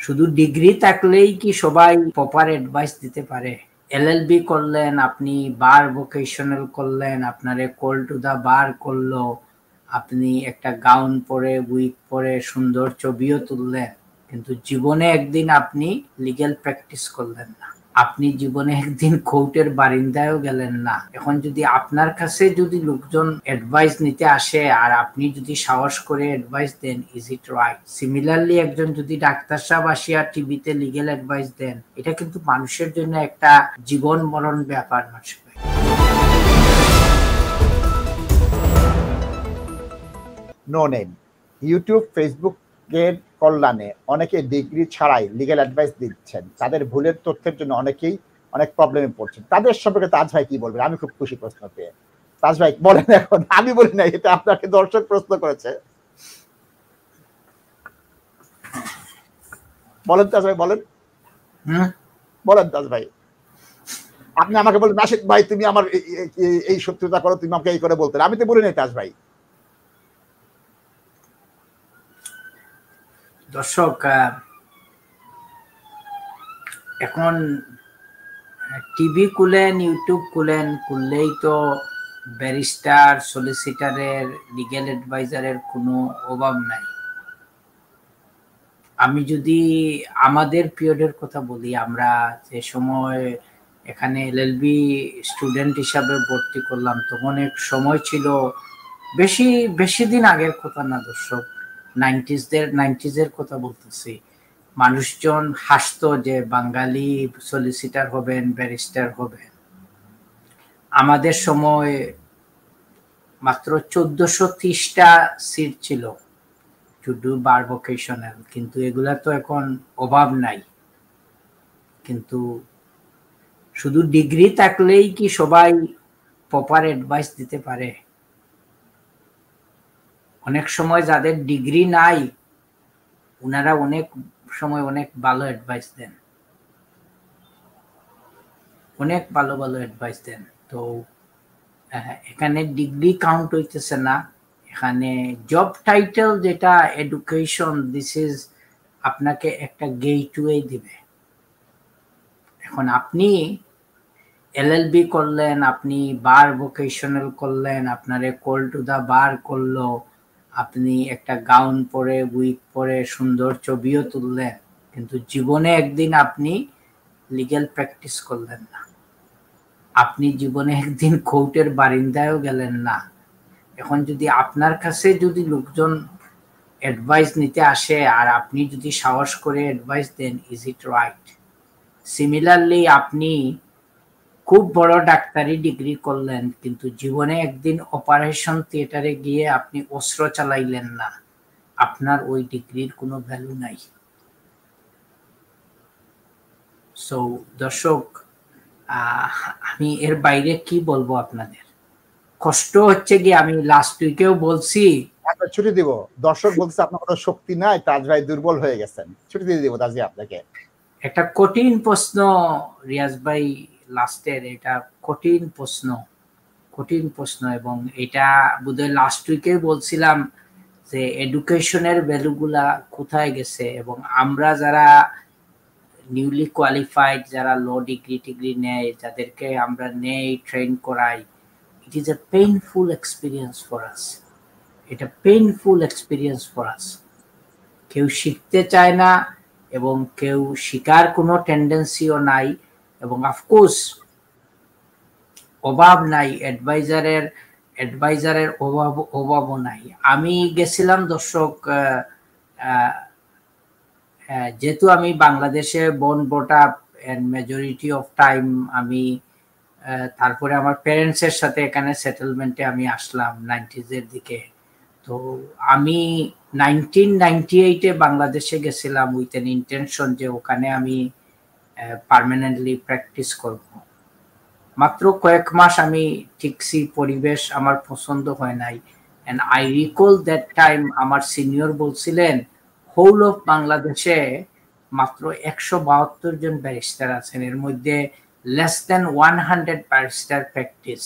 শুধু ডিগ্রি থাকলেই কি সবাই প্রপার অ্যাডভাইস দিতে পারে? এলএলবি করলেন, আপনি বার ভোকেশনাল করলেন, আপনারে কল টু দা বার করল, আপনি একটা গাউন পরে উইক পরে সুন্দর ছবিও তুললেন, কিন্তু জীবনে একদিন আপনি লিগেল প্র্যাকটিস করলেন না। আপনি জীবনে একদিন কোর্টের বারিন্দায়ও গেলেন না। এখন যদি আপনার কাছে যদি লোকজন অ্যাডভাইস নিতে আসে আর আপনি যদি সাহস করে অ্যাডভাইস দেন ইজ ইট রাইট সিমিলারলি একজন যদি ডাক্তার সাহেব আসিয়া টিভিতে লিগেল অ্যাডভাইস দেন, এটা কিন্তু মানুষের জন্য একটা জীবন মরণ ব্যাপার মানুষ নো নেম ইউটিউব ফেসবুক এর কল্যাণে অনেকে ডিগ্রি ছাড়াই লিগেল অ্যাডভাইস দিচ্ছেন। তাদের ভুলের তথ্যের জন্য অনেকেই অনেক প্রবলেমে পড়ছেন। তাদের সম্পর্কে তাজ ভাই কি বলবেন? আমি খুব খুশি প্রশ্ন পেয়ে। তাজ ভাই বলেন এখন। আমি বলি না এটা আপনাকে দর্শক প্রশ্ন করেছে। বলেন তাজ ভাই বলেন। বলেন তাজ ভাই। আপনি আমাকে বলেন নাসিদ ভাই তুমি আমার এই শত্রুতা করো তুমি আমাকে এই করে বলতেন আমি তো বলি নাই তাজ ভাই। দর্শক এখন টিভি খুলেন, ইউটিউব খুলেন, খুললেই তো ব্যারিস্টার, সলিসিটারের লিগেল অ্যাডভাইজারের কোনো অভাব নাই। আমি যদি আমাদের পিরিয়ডের কথা বলি, আমরা যে সময় এখানে এলএলবি স্টুডেন্ট হিসাবে ভর্তি করলাম, তখন এক সময় ছিল বেশি বেশি দিন আগের কথা না দর্শক। নাইনটিসদের নাইনটিজের কথা বলতেছি। মানুষজন হাসতো যে বাঙালি সলিসিটার হবেন ব্যারিস্টার হবেন। আমাদের সময় মাত্র চোদ্দশো ত্রিশটা সিট ছিল টু বার ভোকেশনাল কিন্তু এগুলা তো এখন অভাব নাই। কিন্তু শুধু ডিগ্রি থাকলেই কি সবাই প্রপার অ্যাডভাইস দিতে পারে? অনেক সময় যাদের ডিগ্রি নাই ওনারা অনেক সময় অনেক ভালো অ্যাডভাইস দেন। অনেক ভালো ভালো অ্যাডভাইস দেন। তো এখানে ডিগ্রি কাউন্ট হইতেছে না। এখানে জব টাইটেল যেটা এডুকেশন দিস ইজ আপনাকে একটা গেটওয়ে দিবে। এখন আপনি এলএলবি করলেন, আপনি বার ভোকেশনাল করলেন, আপনারে কল টু দা বার করল আপনি একটা গাউন পরে উইক পরে সুন্দর ছবিও তুললেন, কিন্তু জীবনে একদিন আপনি লিগেল প্র্যাকটিস করলেন না। আপনি জীবনে একদিন কোর্টের বারিন্দায়ও গেলেন না। এখন যদি আপনার কাছে যদি লোকজন অ্যাডভাইস নিতে আসে আর আপনি যদি সাহস করে অ্যাডভাইস দেন ইজ ইট রাইট সিমিলারলি আপনি খুব বড় ডাক্তারি ডিগ্রি করলেন কিন্তু জীবনে একদিন অপারেশন থিয়েটারে গিয়ে আপনি অস্ত্র চালাইলেন না। আপনার ওই ডিগ্রির কোনো ভ্যালু নাই। সো দর্শক আমি এর বাইরে কি বলব আপনাদের? কষ্ট হচ্ছে কি আমি লাস্ট উইকেও বলছি। ছুটি দিব। দর্শক বলছে আপনার কোনো শক্তি নাই তাজ ভাই দুর্বল হয়ে গেছেন। ছুটি দিয়ে দিব তাজি আপনাকে। একটা কঠিন প্রশ্ন রিয়াজ ভাই লাস্টের, এটা কঠিন প্রশ্ন কঠিন প্রশ্ন এবং এটা বোধহয় লাস্ট উইকে বলছিলাম যে এডুকেশনের ভ্যালুগুলা কোথায় গেছে এবং আমরা যারা নিউলি কোয়ালিফাইড যারা লো ডিগ্রি টিগ্রি নেয়, যাদেরকে আমরা নেই ট্রেন করাই it is a painful experience for us এটা পেইনফুল এক্সপিরিয়েন্স ফর আস কেউ শিখতে চায় না এবং কেউ শিকার কোনো টেন্ডেন্সিও নাই। এবং অফকোর্স অভাব নাই অ্যাডভাইজারের অ্যাডভাইজারের অভাব, অভাবও নাই। আমি গেছিলাম, দর্শক যেহেতু আমি বাংলাদেশে বন বোটা অ্যান্ড মেজরিটি অফ টাইম আমি তারপরে আমার প্যারেন্টসের সাথে এখানে সেটেলমেন্টে আমি আসলাম নাইনটিজের দিকে। তো আমি নাইনটিন নাইনটি এইটে বাংলাদেশে গেছিলাম উইথ এন ইন্টেনশন যে ওখানে আমি পারমানেন্টলি প্র্যাকটিস করব। মাত্র কয়েক মাস আমি ঠিকছি পরিবেশ আমার পছন্দ হয় নাই। And I recall that time আমার সিনিয়র বলছিলেন হোল অফ বাংলাদেশে মাত্র একশো বাহাত্তর জন ব্যারিস্টার আছেন। এর মধ্যে less than one hundred barrister practice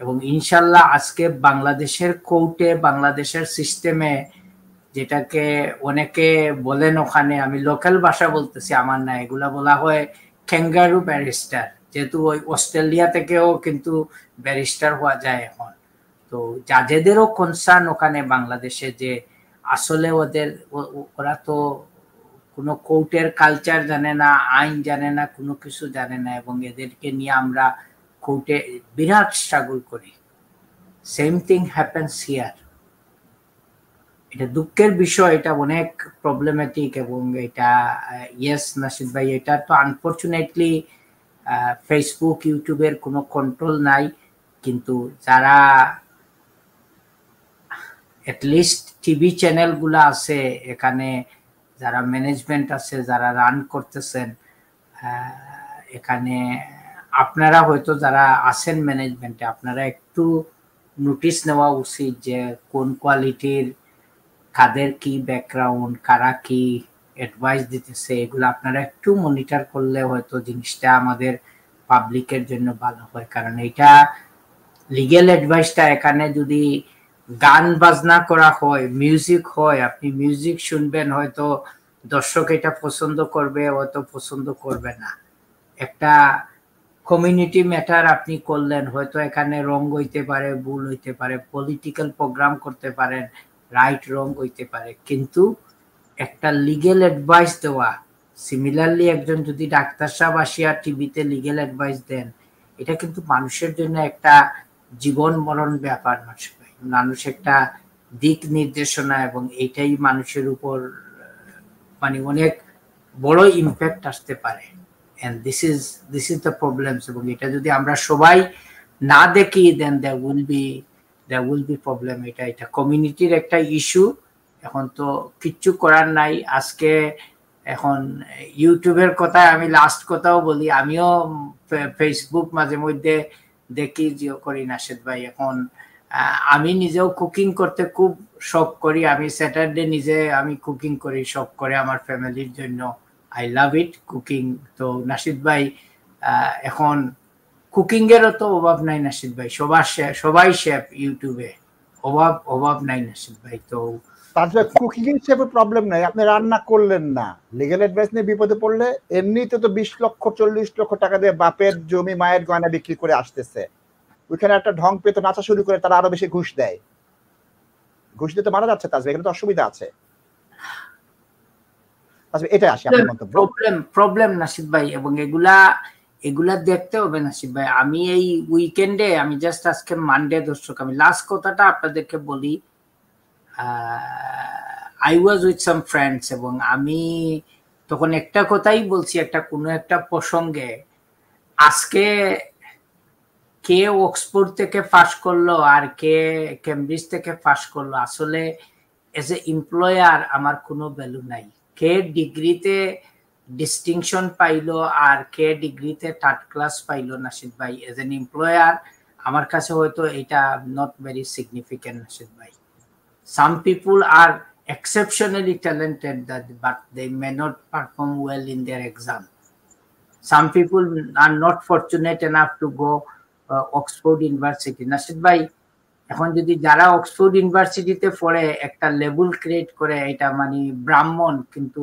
এবং ইনশাল্লাহ আজকে বাংলাদেশের কোর্টে বাংলাদেশের সিস্টেমে যেটাকে অনেকে বলেন ওখানে, আমি লোকাল ভাষা বলতেছি, আমার না, এগুলা বলা হয় ক্যাঙ্গারু ব্যারিস্টার যেহেতু ওই অস্ট্রেলিয়া থেকেও কিন্তু ব্যারিস্টার হওয়া যায় এখন। তো জাজেদেরও কনসার্ন ওখানে বাংলাদেশে যে আসলে ওদের ওরা তো কোনো কোর্টের কালচার জানে না, আইন জানে না, কোনো কিছু জানে না, এবং এদেরকে নিয়ে আমরা কোর্টে বিরাট স্ট্রাগল করি। সেম থিং হ্যাপেন্স হিয়ার এটা দুঃখের বিষয়, এটা অনেক প্রবলেমেটিক এবং এটা ইয়েস নাসিদ ভাই, এটা তো আনফর্চুনেটলি ফেসবুক ইউটিউবের কোনো কন্ট্রোল নাই। কিন্তু যারা অ্যাটলিস্ট টিভি চ্যানেলগুলো আছে, এখানে যারা ম্যানেজমেন্ট আছে, যারা রান করতেছেন এখানে আপনারা হয়তো যারা আছেন ম্যানেজমেন্টে আপনারা একটু নোটিশ নেওয়া উচিত যে কোন কোয়ালিটির কাদের কি ব্যাকগ্রাউন্ড কারা কি অ্যাডভাইস দিতেছে, এগুলো আপনারা একটু মনিটর করলে হয়তো জিনিসটা আমাদের পাবলিকের জন্য ভালো হয়। কারণ এটা লিগেল অ্যাডভাইসটা এখানে যদি গান বাজনা করা হয় মিউজিক হয়, আপনি মিউজিক শুনবেন, হয়তো দর্শক এটা পছন্দ করবে, হয়তো পছন্দ করবে না। একটা কমিউনিটি ম্যাটার আপনি করলেন, হয়তো এখানে রং হইতে পারে, ভুল হইতে পারে পলিটিক্যাল প্রোগ্রাম করতে পারেন রাইট রং হইতে পারে। কিন্তু একটা লিগেল অ্যাডভাইস দেওয়া সিমিলারলি একজন যদি ডাক্তার সাহেব আসিয়া টিভিতে লিগেল অ্যাডভাইস দেন, এটা কিন্তু মানুষের জন্য একটা জীবন মরণ ব্যাপার মানুষ একটা দিক নির্দেশনা এবং এইটাই মানুষের উপর মানে অনেক বড় ইম্প্যাক্ট আসতে পারে। And this is this is the problems এবং এটা যদি আমরা সবাই না দেখি then the will be the will be problem এটা এটা কমিউনিটির একটা ইস্যু এখন তো কিচ্ছু করার নাই। আজকে এখন ইউটিউবের কথা আমি লাস্ট কথাও বলি। আমিও ফেসবুক মাঝে মধ্যে দেখি যে করি নাশেদ ভাই। এখন আমি নিজেও কুকিং করতে খুব শখ করি। আমি স্যাটারডে নিজে আমি কুকিং করি, শখ করে আমার ফ্যামিলির জন্য। আই লাভ ইট কুকিং তো নাশিদ ভাই এখন কুকিং এরও তো অভাব নাই নাসিদ ভাই। সবার সবাই শেফ ইউটিউবে অভাব অভাব নাই নাসিদ ভাই তো তারপরে কুকিং শেফের প্রবলেম নাই। আপনি রান্না করলেন না। লিগেল অ্যাডভাইস নিয়ে বিপদে পড়লে এমনিতে তো বিশ লক্ষ চল্লিশ লক্ষ টাকা দিয়ে বাপের জমি মায়ের গয়না বিক্রি করে আসতেছে। ওইখানে একটা ঢং পেতো নাচা শুরু করে তারা আরও বেশি ঘুষ দেয়। ঘুষ দিতে মারা যাচ্ছে তাজবে এখানে তো অসুবিধা আছে। এটা আসে আপনার মন্তব্য। প্রবলেম প্রবলেম নাসিদ ভাই এবং এগুলা এগুলা দেখতে হবে নাসিব ভাই। আমি এই উইকেন্ডে আমি জাস্ট আজকে মানডে দর্শক, আমি লাস্ট কথাটা আপনাদেরকে বলি I was with some friends এবং আমি তখন একটা কথাই বলছি, একটা কোনো একটা প্রসঙ্গে, আজকে কে অক্সফোর্ড থেকে পাস করল আর কে কেমব্রিজ থেকে পাস করল, আসলে এজ এ এমপ্লয়ার আমার কোনো ভ্যালু নাই। কে ডিগ্রিতে ডিস্টিংশন পাইলো, আর কে ডিগ্রিতে থার্ড ক্লাস পাইলো নাসিদ ভাই। এজ এন এমপ্লয়ার আমার কাছে হয়তো এটা নট ভেরি সিগনিফিকেন্ট নাসিদ ভাই। Some people are exceptionally talented that, but they may not perform well in their exam. Some people are not fortunate enough to go Oxford University Nasid ভাই, এখন যদি যারা Oxford ইউনিভার্সিটিতে পড়ে, একটা লেভেল ক্রিয়েট করে, এটা মানে ব্রাহ্মণ, কিন্তু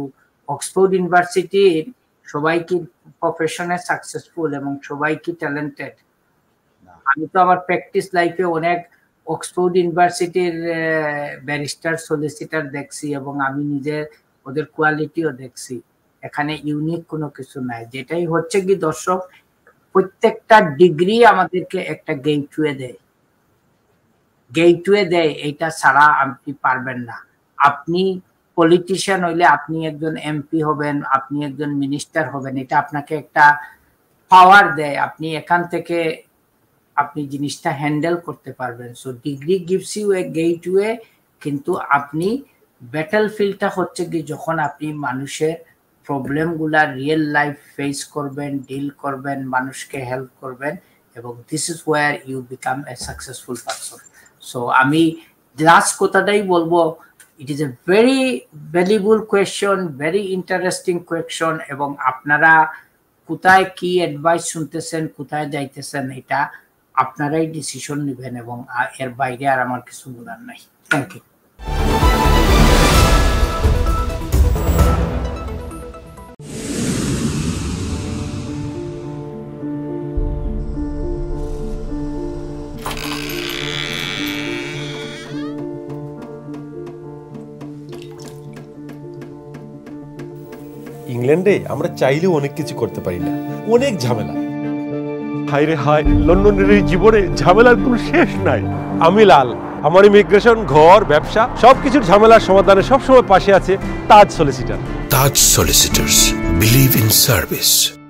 অক্সফোর্ড ইউনিভার্সিটির সবাই কি প্রফেশনে সাকসেসফুল এবং সবাই কি ট্যালেন্টেড আমি তো আমার প্র্যাকটিস লাইফে অনেক অক্সফোর্ড ইউনিভার্সিটির ব্যারিস্টার সলিসিটার দেখছি এবং আমি নিজে ওদের কোয়ালিটিও দেখছি। এখানে ইউনিক কোনো কিছু নাই। যেটাই হচ্ছে কি দর্শক প্রত্যেকটা ডিগ্রি আমাদেরকে একটা গেটওয়ে দেয়। গেটওয়ে দেয় এইটা ছাড়া আপনি পারবেন না। আপনি পলিটিশিয়ান হইলে আপনি একজন এমপি হবেন, আপনি একজন মিনিস্টার হবেন, এটা আপনাকে একটা পাওয়ার দেয়। আপনি এখান থেকে আপনি জিনিসটা হ্যান্ডেল করতে পারবেন। So degree gives you a gateway কিন্তু আপনি ব্যাটেল ফিল্ডটা হচ্ছে কি যখন আপনি মানুষের প্রবলেমগুলা রিয়েল লাইফ ফেস করবেন ডিল করবেন, মানুষকে হেল্প করবেন, এবং this is where you become a successful person so আমি লাস্ট কথাটাই বলব it is a very valuable question very interesting question এবং আপনারা কোথায় কি অ্যাডভাইস শুনতেছেন, কোথায় যাইতেছেন, এটা আপনারাই ডিসিশন নেবেন এবং এর বাইরে আর আমার কিছু বলার নাই। থ্যাংক ইউ ইংল্যান্ডে আমরা চাইলেও অনেক কিছু করতে পারি না। অনেক ঝামেলা। হাই রে হাই লন্ডনের এই জীবনে ঝামেলার কোনো শেষ নাই। আমি লাল আমার ইমিগ্রেশন ঘর ব্যবসা সবকিছুর ঝামেলার সমাধানে সবসময় পাশে আছে Taj solicitor. Taj solicitors believe in service.